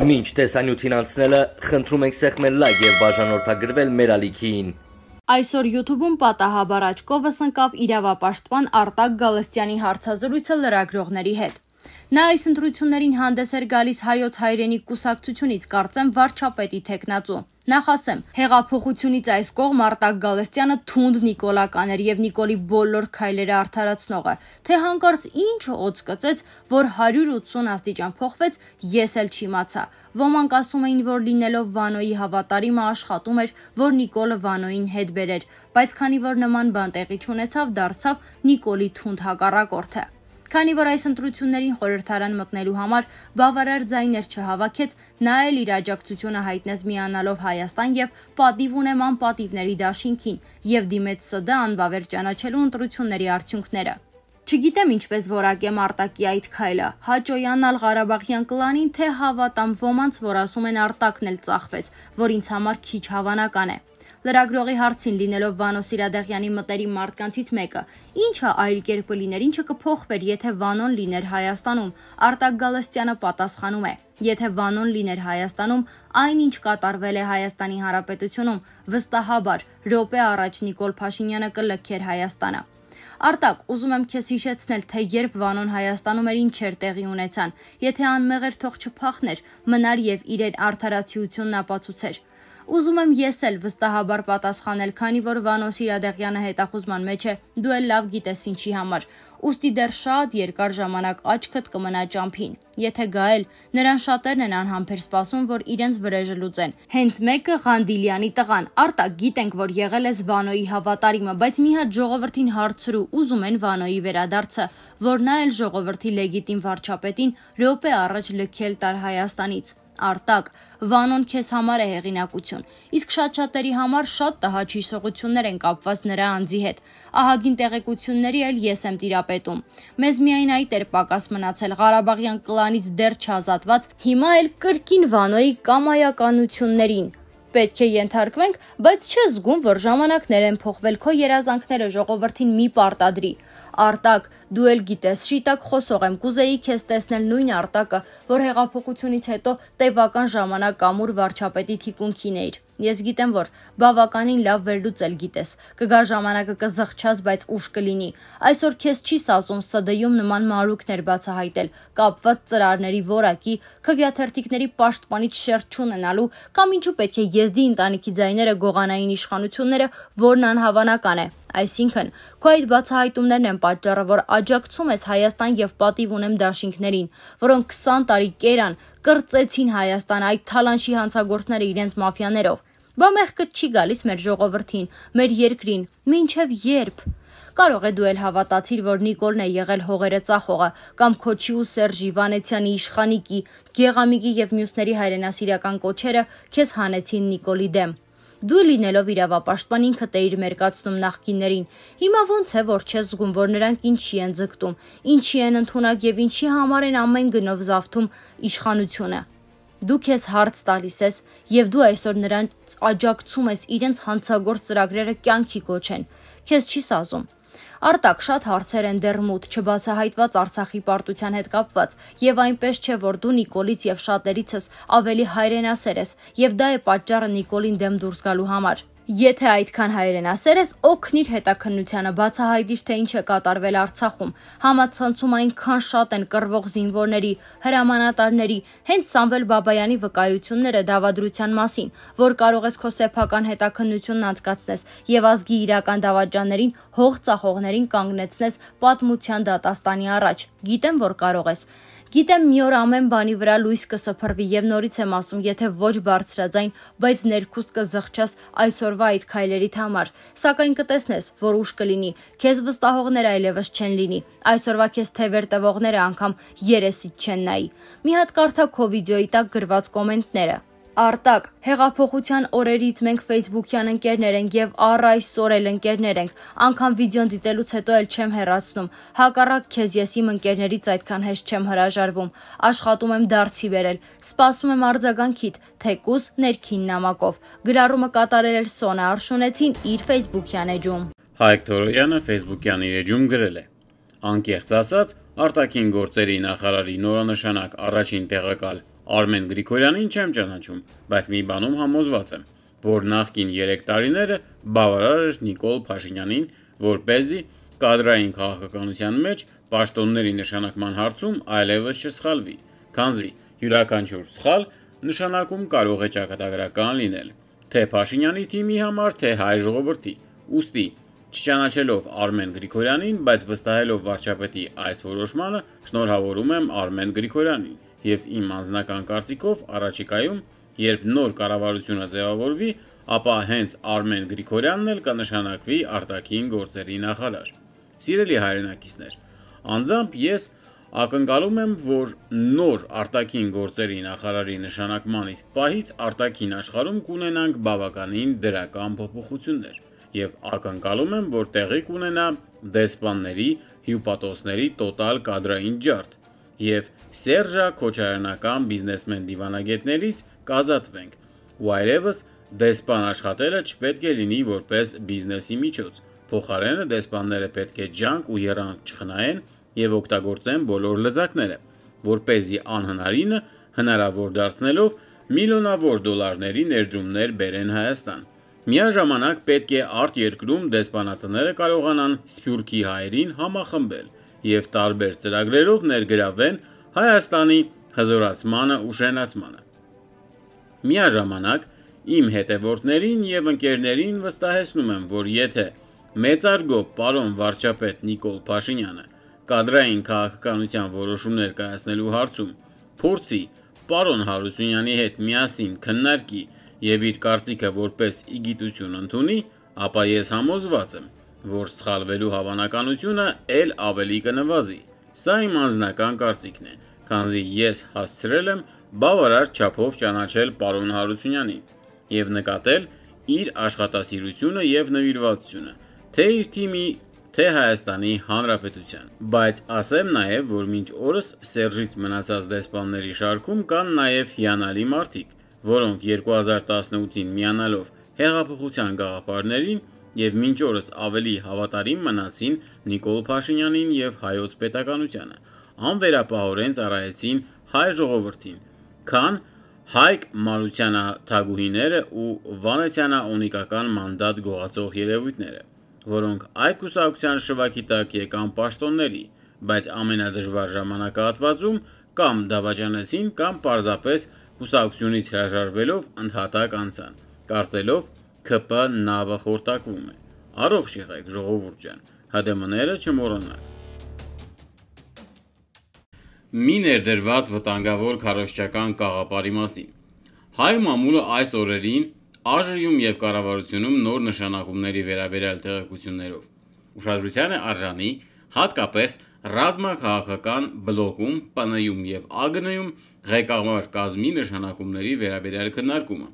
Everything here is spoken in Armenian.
Մինչ տեսանյութին անցնելը խնդրում ենք սեղմել լայք եւ բաժանորդագրվել մեր ալիքին։ Այսօր YouTube-ում պատահաբար աչքովս ընկավ իրավապաշտպան Արտակ Գալստյանի հարցազրույցը լրագրողների հետ։ Նա այս ընտրություններին հանդես էր գալիս հայոց հայրենիք կուսակցությունից, կարծեմ վարչապետի տեխնացու։ Նախ ասեմ, հեղափոխությունից այս կողմ Արտակ Գալստյանը թունդ Նիկոլական էր եւ Նիկոլի բոլոր քայլերը արդարացնողը, թե հանկարծ ինչ օծ կծեց, որ 180 աստիճան փոխվեց, ես էլ չիմացա։ Ոմանք ասում էին, որ լինելով Վանոյի հավատարիմը աշխատում էր, որ Նիկոլը Վանոյին հետ բերեր, բայց քանի որ նման բան տեղի չունեցավ, դարձավ Նիկոլի թունդ հակառակորդը։ Քանի որ այս ընտրություններին խորհրդարան մտնելու համար բավարար ձայներ չհավաքեց, նա էլ իր աջակցությունը հայտնեց միանալով Հայաստան եւ պատիվ ունեմ անպատիվների դաշինքին եւ դիմեց ՍԴ անվավեր ճանաչելու ընտրությունների արդյունքները։ Չգիտեմ ինչպես որակեմ Արտակի այդ քայլը։ Հաճոյանալ Ղարաբաղյան կլանին թե հավատամ ոմանց, որ ասում են Արտակն էլ ծախվեց, որ ինձ համար քիչ հավանական է։ Լրագրողի հարցին լինելով Վանո Սիրադեղյանի մտերի մարդկանցից մեկը, ինչը այլ կերպը լիներ, ինչը կփոխվեր, եթե Վանոն լիներ Հայաստանում, Արտակ Գալստյանը պատասխանում է. Եթե Վանոն լիներ Հայաստանում, այնինչ կատարվել է Հայաստանի Հանրապետությունում, վստահաբար րոպե առաջ Նիկոլ Փաշինյանը կլքեր Հայաստանը։ Արտակ, ուզում եմ քեզ հիշեցնել, թե երբ Վանոն Հայաստանում էր ինչեր տեղի ունեցան։ Եթե անմեղ էր, թող չփախներ, մնար եւ իրեն արդարացիությունն ապացուցեր։ Ուզում եմ ես էլ վստահաբար պատասխանել, քանի որ Վանոս Իրադեղյանը հետախուզման մեջ է, դու էլ լավ գիտես ինչի համար։ Ոստի դեռ շատ երկար ժամանակ աչքդ կմնա ճամփին։ Եթե գա էլ, նրան շատերն են անհամբեր սպասում, որ իրենց վրեժը լուծեն։ Հենց մեկը Ղանդիլյանի տղան։ Արտա գիտենք, որ եղել ես Վանոյի հավատարիմը, բայց մի հատ ժողովրդին հարցրու, ուզում են Վանոյի վերադարձը, որ նա էլ ժողովրդի լեգիտիմ վարչապետին րոպե առաջ լքել տար Հայաստանից։ Արտակ, Վանոն քեզ համար է հեղինակություն, իսկ շատ շատերի համար շատ տհաճ հիշողություններ են կապված նրա անձի հետ։ Ահագին տեղեկությունների էլ ես եմ տիրապետում։ Մեզ միայն այդ էր պակաս մնացել Ղարաբաղյան կլանից դեռ չազատված, հիմա էլ կրկին Վանոյի կամայականություններին պետք է ենթարկվենք, բայց չես զգում, որ ժամանակներ են փոխվել քո երազանքները ժողովրդին մի պարտադրի։ Արտակ, դու էլ գիտես, շիտակ խոսող եմ, կուզեի քեզ տեսնել նույն Արտակը, որ հեղափոխությունից հետո տևական ժամանակ ամուր վարչապետի թիկունքին էիր։ Ես գիտեմ, որ բավականին լավ վերլուծել գիտես։ Կգա ժամանակը կզղջաս, բայց ուշ կլինի։ Այսօր քեզ չի սազում ՍԴ-ում նման մարուկներ բացահայտել, կապված ծրարների որակի, քվյաթերթիկների պաշտպանիչ շերտ չունենալու կամ ինչու պետք է եզդի ընտանիքի ձայները գողանային իշխանությունները, որն անհավանական է։ Այսինքն, քո այդ բացահայտումներն են պատճառը, որ աջակցում ես Հայաստան եւ պատիվ ունեմ դաշինքներին, որոնք 20 տարի կերան կրծեցին Հայաստան այդ թալանշի հանցագործները իրենց մաֆիաներով։ Բա մեղքը չի գալիս մեր ժողովրդին, մեր երկրին, ինչև երբ։ Կարող է դու էլ հավատացիր, որ Նիկոլն է եղել հողերը ծախողը, կամ Քոչի ու Սերժ Իվանեցյանի իշխանիկի, Գեղամիկի եւ մյուսների հայրենասիրական կոչերը քեզ հանեցին Նիկոլի դեմ։ Դու լինելով իրավապաշտպան ինքդ էիր մերկացնում նախկիններին։ Հիմա ոնց է որ չես զգում, որ նրանք ինչի են ձգտում, ինչի են ընդունակ եւ ինչի համար են ամեն գնով զավթում իշխանությունը։ Դու քեզ հարց տալիս ես եւ դու այսօր նրանց աջակցում ես իրենց հանցագործ ծրագրերը կյանքի կոչեն։ Քեզ չի սազում։ Արտակ շատ հարցեր են դեռ մութ չբացահայտված Արցախի պարտության հետ կապված, եւ այնպես չէ, որ դու Նիկոլից եւ շատերիցս ավելի հայրենասեր ես, եւ դա է պատճառը Նիկոլին դեմ դուրս գալու համար։ Եթե այդքան հայրենասեր ես, օգնիր հետաքննությանը, բացահայտիր թե ինչ է կատարվել Արցախում։ Համացանցում այնքան շատ են կռվող զինվորների, հրամանատարների, հենց Սամվել Բաբայանի վկայությունները դավադրության մասին, որ կարող ես քո սեփական հետաքննությունն անցկացնես եւ ազգի իրական դավաճաններին, հող ծախողներին կանգնեցնես պատմության դատաստանի առաջ։ Գիտեմ, որ կարող ես։ Գիտեմ մի օր ամեն բանի վրա լույս կսփռվի եւ նորից եմ ասում, եթե ոչ բարձրաձայն, բայց ներքուստ կզղջաս այսօրվա այդ քայլերիդ համար, սակայն կտեսնես, որ ուշ կլինի, քեզ վստահողներ այլևս չեն լինի, այսօրվա քեզ թևեր տվողները անգամ երեսից չեն նայի։ Մի հատ կարդա քո վիդեոյի տակ գրված կոմենտները։ Արտակ, հեղափոխության օրերից մենք Facebook-յան ընկերներ ենք եւ առ այսօր էլ ընկերներ ենք։ Անկամ վիդեոն դիտելուց հետո էլ չեմ հեռացնում։ Հակառակ քեզ ես իմ ընկերներից այդքան հեշտ չեմ հրաժարվում։ Աշխատում եմ դարձի վերել։ Սպասում եմ արձագանքիդ, թեկուս ներքին նամակով։ Գրառումը կատարել էր Սոնա Արշունեցին իր Facebook-յան էջում։ Հայկ Թորոյանը Facebook-յան իր էջում գրել է. Անկեղծ ասած, արտաքին գործերի նախարարի նորանշանակ առաջին տեղակալ Արմեն Գրիգորյանին չեմ ճանաչում, բայց մի բանում համոզված եմ, որ նախկին 3 տարիները բավարար էր Նիկոլ Փաշինյանին, որ เป զի կադրային քաղաքականության մեջ պաշտոնների նշանակման հարցում այլևս չսխալվի, քանզի յուրաքանչյուր սխալ նշանակում կարող է ճակատագրական լինել, թե Փաշինյանի թիմի համար, թե հայ ժողովրդի։ Ոստի Չճանաչելով Արմեն Գրիգորյանին, բայց վստահելով վարչապետի այս որոշմանը, շնորհավորում եմ Արմեն Գրիգորյանին եւ իմ անձնական կարծիքով առաջիկայում, երբ նոր կառավարությունը ձևավորվի, ապա հենց Արմեն Գրիգորյանն էլ կնշանակվի արտաքին գործերի նախարար։ Սիրելի հայրենակիցներ, անձամբ ես ակնկալում եմ, որ նոր արտաքին գործերի նախարարի նշանակման իսկ պահից արտաքին աշխարհում կունենանք բավականին դրական փոփոխություններ եւ ակնկալում եմ, որ տեղի կունենա դեսպանների, հյուպատոսների տոտալ կադրային ջարդ եւ Սերժա Քոչարյանական բիզնեսմեն դիվանագետներից կազատվենք։ Ու այլևս դեսպան աշխատելը չպետք է լինի որպես բիզնեսի միջոց։ Փոխարենը դեսպանները պետք է ջանք ու երանք չխնայեն եւ օգտագործեն բոլոր լծակները, որ เป զի անհնարինը հնարավոր դարձնելով միլիոնավոր դոլարների ներդրումներ բերեն Հայաստան։ Միաժամանակ պետք է արտերկրում դեսպանատները կարողանան Սփյուռքի հայերին համախմբել եւ տարբեր ծրագրերով ներգրավեն Հայաստանի հզորացմանը ու շենացմանը։ Միաժամանակ իմ հետևորդներին եւ ընկերներին վստահեցնում եմ, որ եթե մեծարգո պարոն վարչապետ Նիկոլ Փաշինյանը կադրային քաղաքականության որոշումներ կայացնելու հարցում փորձի պարոն Հարությունյանի հետ միասին քննարկի եւ իր կարծիքը որպես իգիտություն ընդունի, ապա ես համոզված եմ, որ սխալվելու հավանականությունը ել ավելի կնվազի։ Սա իմ անձնական կարծիքն է, քանզի ես հասցրել եմ բավարար չափով ճանաչել պարոն Հարությունյանին եւ նկատել իր աշխատասիրությունը եւ նվիրվածությունը, թե իր թիմի, թե Հայաստանի Հանրապետության։ Բայց ասեմ նաև, որ մինչ օրս Սերժից մնացած դեսպանների շարքում կան նաև հիանալի մարդիկ, որոնք 2018-ին միանալով հեղափոխության գաղափարներին եւ մինչ օրս ավելի հավատարիմ մնացին Նիկոլ Փաշինյանին եւ հայոց պետականությանը, անվերապահորեն ծառայեցին հայ ժողովրդին, քան Հայկ Մարությանը թագուհիները ու Վանեցյանը ունիկական մանդատ գողացող երևույթները, որոնք այդ կուսակցության շվակի տակ եկան պաշտոնների, բայց ամենադժվար ժամանակահատվածում կամ դավաճանեցին կամ պարզապես կուսակցությունից հրաժարվելով ընդհատակ անցան, կարծելով ՔՊ նավը խորտակվում է։ Առողջ եղեք ժողովուրդ ջան, ՀԴՄ-ները չմոռանաք։ Մի ներդրված վտանգավոր քարոշչական կաղապարի մասին։ Հայ մամուլը այս օրերին Աժրիում եւ կառավարությունում նոր նշանակումների վերաբերյալ տեղեկություններով ուշադրության է արժանի հատկապես ռազմաքաղաքական բլոկում, ՊՆ-ում եւ ԱԳՆ-ում ղեկավար կազմի նշանակումների վերաբերյալ քննարկումը։